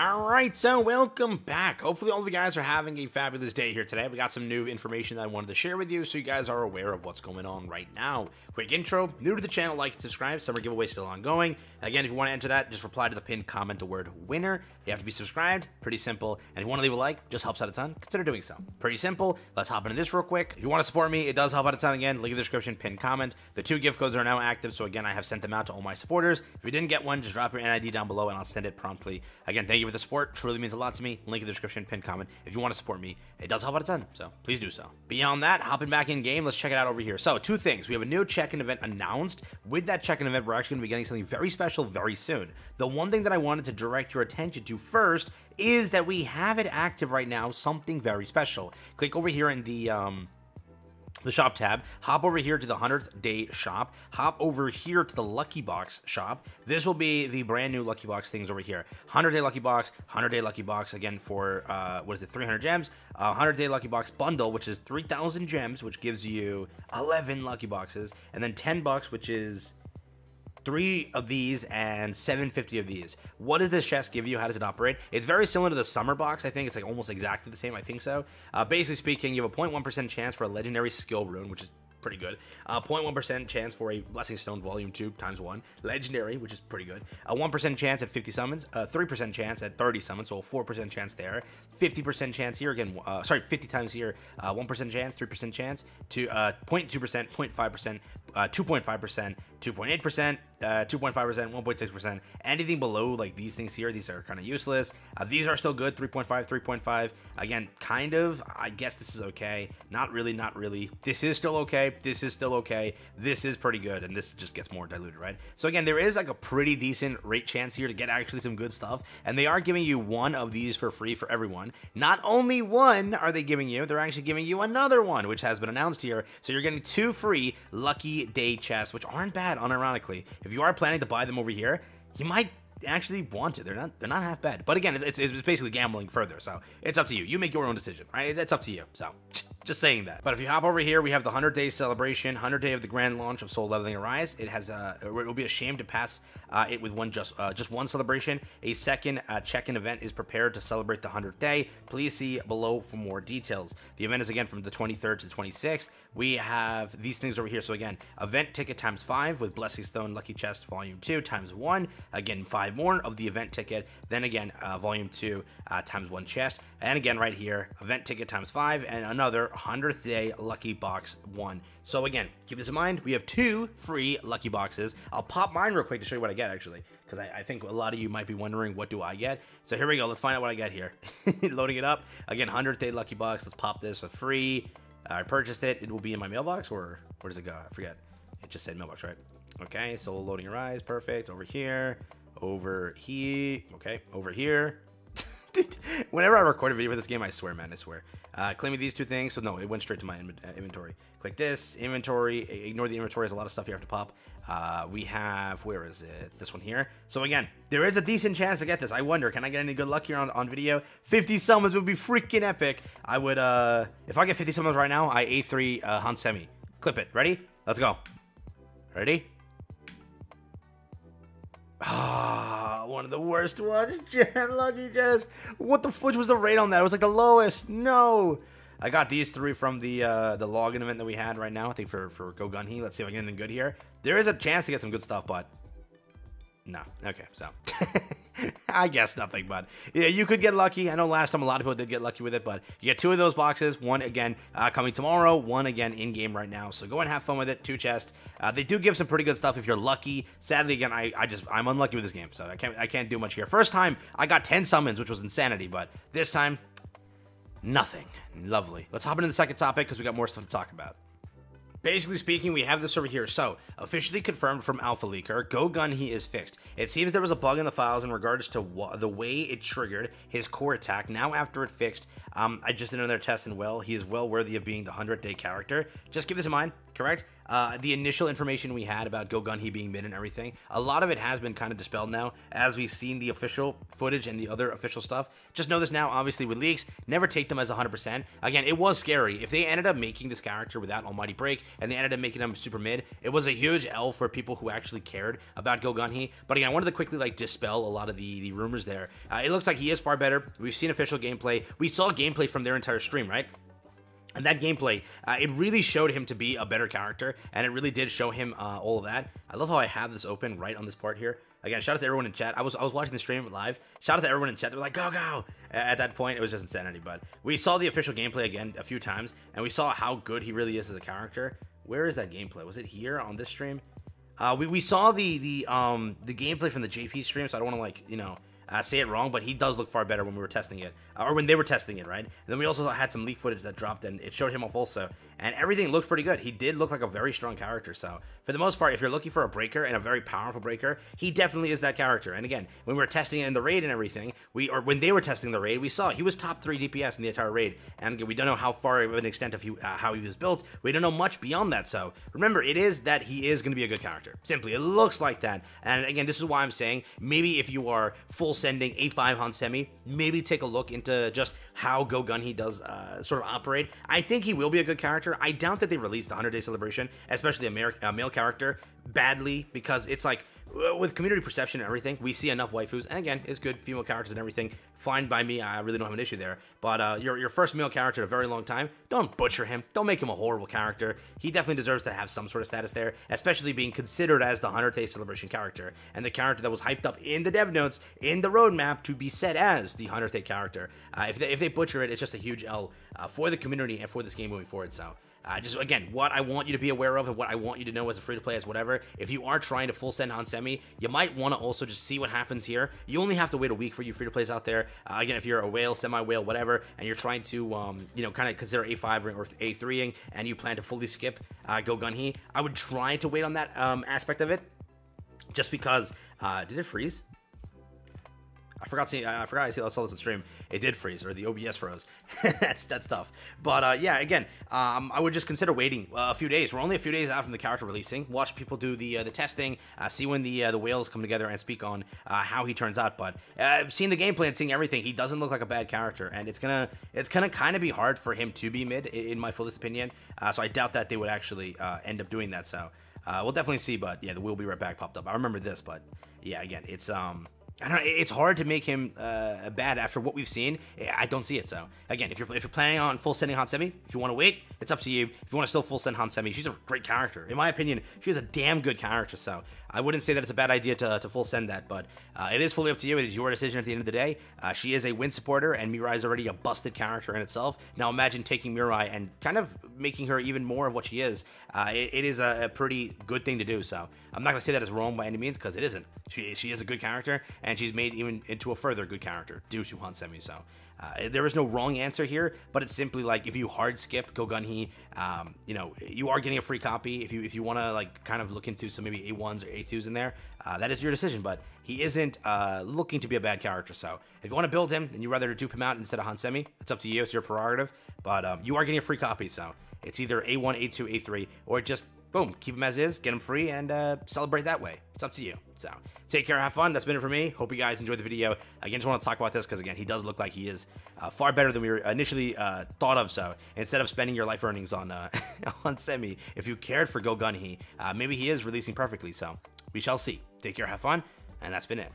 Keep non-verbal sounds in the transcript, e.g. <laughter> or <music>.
Alright, so welcome back. Hopefully all of you guys are having a fabulous day here today. We got some new information that I wanted to share with you so you guys are aware of what's going on right now. Quick intro, new to the channel, like and subscribe, summer giveaway still ongoing. Again, if you want to enter that, just reply to the pinned comment the word winner. You have to be subscribed, pretty simple. And if you want to leave a like, just helps out a ton, consider doing so. Pretty simple. Let's hop into this real quick. If you want to support me, it does help out a ton again. Link in the description, pinned comment. The two gift codes are now active, so again, I have sent them out to all my supporters. If you didn't get one, just drop your NID down below and I'll send it promptly. Again, thank you for the support. Truly means a lot to me. Link in the description, pinned comment. If you want to support me, it does help out a ton, so please do so. Beyond that, hopping back in game, let's check it out over here. So, two things. We have a new check-in event announced. With that check-in event, we're actually going to be getting something very special very soon. The one thing that I wanted to direct your attention to first is that we have it active right now, something very special. Click over here in the um, the shop tab, hop over here to the 100th day shop, hop over here to the Lucky Box shop. This will be the brand new Lucky Box things over here. 100 day Lucky Box, 100 day Lucky Box again for, uh, what is it, 300 gems. Uh, 100 day Lucky Box bundle, which is 3,000 gems, which gives you 11 Lucky Boxes, and then 10 bucks, which is three of these and 750 of these. What does this chest give you? How does it operate? It's very similar to the summer box. I think it's like almost exactly the same. I think so. Uh, basically speaking, you have a 0.1% chance for a legendary skill rune, which is pretty good. 0.1% uh, chance for a Blessing Stone Volume 2 times 1. Legendary, which is pretty good. A 1% chance at 50 summons. A 3% chance at 30 summons, so a 4% chance there. 50% chance here, again, uh, sorry, 50 times here. Uh, 1% chance, 3% chance, to 0.2%, 0.5%, 2.5%, 2.8%, 2.5%, 1.6%. Anything below like these things here, these are kind of useless. Uh, these are still good, 3.5, 3.5. Again, kind of. I guess this is okay. Not really, not really. This is still okay. This is still okay. This is pretty good, and this just gets more diluted, right? So again, there is like a pretty decent rate chance here to get actually some good stuff, and they are giving you one of these for free for everyone. Not only one are they giving you, they're actually giving you another one, which has been announced here. So you're getting two free Lucky Day chests, which aren't bad, unironically. If you are planning to buy them over here, you might actually want it. They're not they're not half bad. But again, it's, it's, it's basically gambling further. So it's up to you. You make your own decision, right? It's up to you. So just saying that. But if you hop over here, we have the 100 day celebration, 100 day of the grand launch of Solo Leveling Arise. It has uh, it will be a shame to pass uh, it with one just uh, just one celebration. A second uh, check-in event is prepared to celebrate the 100th day. Please see below for more details. The event is again from the 23rd to the 26th. We have these things over here. So again, event ticket times five with Blessing Stone Lucky Chest Volume Two times one. Again, five more of the event ticket. Then again, uh, Volume Two uh, times one chest. And again, right here, event ticket times five and another 100th day lucky box one. So again, keep this in mind. We have two free lucky boxes. I'll pop mine real quick to show you what I get actually, because I, I, think a lot of you might be wondering what do I get. So here we go. Let's find out what I get here. <laughs> Loading it up. Again, 100th day lucky box. Let's pop this for free. I purchased it. It will be in my mailbox or where does it go? I forget. It just said mailbox, right? Okay, so loading your eyes. Perfect. Over here. Over here. Okay, over here. <laughs> Whenever I record a video for this game, I swear, man, I swear. Uh, claiming these two things, so no, it went straight to my in uh, inventory. Click this, inventory, ignore the inventory, there's a lot of stuff you have to pop. Uh, we have, where is it? This one here. So again, there is a decent chance to get this. I wonder, can I get any good luck here on, on video? 50 summons would be freaking epic. I would, uh, if I get 50 summons right now, I A3 uh, Hansemi. Clip it, ready? Let's go. Ready? <sighs> Ah, one of the worst ones. <laughs> Jan Lucky just. What the fudge was the rate on that? It was like the lowest. No. I got these three from the uh, the login event that we had right now. I think for for Go Gunhee. Let's see if I get anything good here. There is a chance to get some good stuff, but no. Okay, so <laughs> I guess nothing, but yeah, you could get lucky. I know last time a lot of people did get lucky with it, but you get two of those boxes. One again uh, coming tomorrow, one again in game right now. So go and have fun with it. Two chests. Uh, they do give some pretty good stuff if you're lucky. Sadly, again, I, I just I'm unlucky with this game, so I can't I can't do much here. First time I got 10 summons, which was insanity, but this time nothing. Lovely. Let's hop into the second topic because we got more stuff to talk about. Basically speaking, we have this over here. So, officially confirmed from Alpha Leaker, Go Gunhee is fixed. It seems there was a bug in the files in regards to the way it triggered his core attack. Now, after it fixed, um, I just did another test and well, he is well worthy of being the 100 day character. Just keep this in mind. Correct? Uh, the initial information we had about Go Gunhee being mid and everything, a lot of it has been kind of dispelled now as we've seen the official footage and the other official stuff. Just know this now, obviously, with leaks, never take them as 100%. Again, it was scary. If they ended up making this character without Almighty Break and they ended up making him super mid, it was a huge L for people who actually cared about Go Gunhee. But again, I wanted to quickly like dispel a lot of the, the rumors there. Uh, it looks like he is far better. We've seen official gameplay. We saw gameplay from their entire stream, right? And that gameplay, uh, it really showed him to be a better character, and it really did show him uh, all of that. I love how I have this open right on this part here. Again, shout out to everyone in chat. I was I was watching the stream live. Shout out to everyone in chat. They were like, go, go. At that point, it was just insanity. But we saw the official gameplay again a few times, and we saw how good he really is as a character. Where is that gameplay? Was it here on this stream? Uh, we, we saw the the um the gameplay from the JP stream, so I don't want to like you know uh, say it wrong, but he does look far better when we were testing it, uh, or when they were testing it, right? And then we also had some leak footage that dropped, and it showed him off also, and everything looked pretty good. He did look like a very strong character, so for the most part, if you're looking for a breaker and a very powerful breaker, he definitely is that character. And again, when we were testing it in the raid and everything, we or when they were testing the raid, we saw he was top three DPS in the entire raid, and again, we don't know how far of an extent of he, uh, how he was built. We don't know much beyond that. So remember, it is that he is going to be a good character. Simply, it looks like that. And again, this is why I'm saying maybe if you are full sending A5 Hansemi, maybe take a look into just how Go Gunhee does uh, sort of operate. I think he will be a good character. I doubt that they released the 100 Day Celebration, especially a male character, badly because it's like with community perception and everything, we see enough waifus, and again, it's good female characters and everything. Fine by me, I really don't have an issue there. But uh, your your first male character in a very long time, don't butcher him. Don't make him a horrible character. He definitely deserves to have some sort of status there, especially being considered as the 100 Day Celebration character and the character that was hyped up in the dev notes in the roadmap to be set as the 100 Day character. Uh, if they if they butcher it, it's just a huge L uh, for the community and for this game moving forward. So. Uh, just again, what I want you to be aware of and what I want you to know as a free to play as whatever. If you are trying to full send Hansemi, you might want to also just see what happens here. You only have to wait a week for you free to plays out there. Uh, again, if you're a whale, semi whale, whatever, and you're trying to, um, you know, kind of consider A5 or A3ing and you plan to fully skip uh, Go Gunhee, I would try to wait on that um, aspect of it. Just because, uh, did it freeze? I forgot to see. I forgot I saw this in stream. It did freeze, or the OBS froze. <laughs> that's that's tough. But uh, yeah, again, um, I would just consider waiting uh, a few days. We're only a few days out from the character releasing. Watch people do the uh, the testing, uh, see when the uh, the whales come together and speak on uh, how he turns out. But seeing the gameplay and seeing everything, he doesn't look like a bad character, and it's gonna it's gonna kind of be hard for him to be mid, in my fullest opinion. so I doubt that they would actually end up doing that. So we'll definitely see. But yeah, the "We'll be right back" popped up. I remember this, but yeah, again, it's um. I don't. It's hard to make him uh, bad after what we've seen. I don't see it. So again, if you're if you're planning on full sending Hansemi, if you want to wait, it's up to you. If you want to still full send Hansemi, she's a great character. In my opinion, she's a damn good character. So I wouldn't say that it's a bad idea to, to full send that, but uh, it is fully up to you. It is your decision at the end of the day. Uh, she is a win supporter, and Mirai is already a busted character in itself. Now imagine taking Mirai and kind of making her even more of what she is. Uh, it, it is a, a, pretty good thing to do. So I'm not gonna say that it's wrong by any means because it isn't. She she is a good character, and she's made even into a further good character due to Hansemi. So uh, there is no wrong answer here, but it's simply like if you hard skip Go Gunhee, um, you know, you are getting a free copy. If you if you want to like kind of look into some maybe A1s or A2s in there, uh, that is your decision. But he isn't uh, looking to be a bad character. So if you want to build him and you'd rather dupe him out instead of Hansemi, it's up to you. It's your prerogative. But um, you are getting a free copy. So it's either A1, A2, A3, or just boom, keep them as is, get them free, and uh, celebrate that way. It's up to you. So take care, have fun. That's been it for me. Hope you guys enjoyed the video. Again, just want to talk about this because again, he does look like he is uh, far better than we were initially uh, thought of. So instead of spending your life earnings on uh, <laughs> on Semi, if you cared for Go Gunhee, uh, maybe he is releasing perfectly. So we shall see. Take care, have fun, and that's been it.